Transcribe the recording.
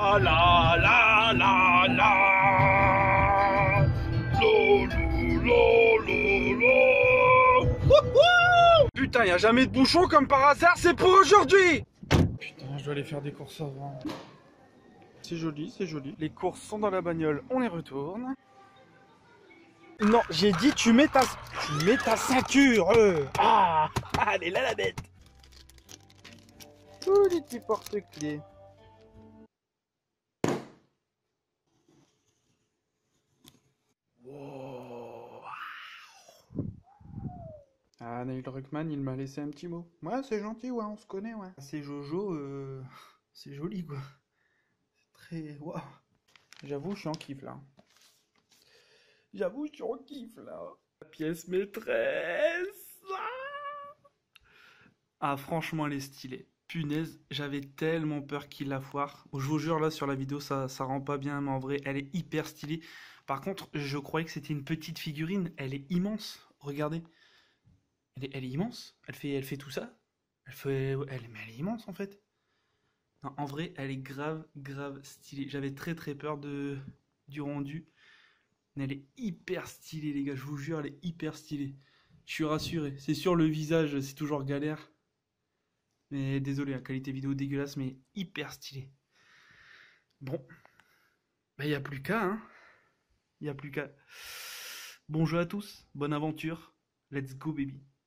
la la la la la. Lolo, lolo. Wouhou Putain, y a jamais de bouchon comme par hasard, c'est pour aujourd'hui Putain, je dois aller faire des courses avant. C'est joli, c'est joli. Les courses sont dans la bagnole, on les retourne. Non, j'ai dit tu mets ta tu mets ta ceinture. euh. Ah, elle est là la bête. Tous les petits porte-clés. Ah, Neil Druckmann, il m'a laissé un petit mot. Ouais, c'est gentil, ouais, on se connaît, ouais. C'est Jojo, euh, c'est joli, quoi. C'est très... Waouh. J'avoue, je suis en kiff, là. J'avoue, je suis en kiff, là. La pièce maîtresse Ah Ah, franchement, elle est stylée. Punaise, j'avais tellement peur qu'il la foire. Je vous jure, là, sur la vidéo, ça, ça rend pas bien, mais en vrai, elle est hyper stylée. Par contre, je croyais que c'était une petite figurine. Elle est immense. Regardez. Elle est, immense. Elle fait, tout ça. Elle fait, est immense en fait. En vrai, elle est grave, grave stylée. J'avais très, très peur du rendu. Mais elle est hyper stylée, les gars. Je vous jure, elle est hyper stylée. Je suis rassuré. C'est sûr, le visage, c'est toujours galère. Mais désolé, la qualité vidéo dégueulasse, mais hyper stylée. Bon. Il n'y a plus qu'à, hein. Il n'y a plus qu'à. Bon à tous, bonne aventure. Let's go, baby.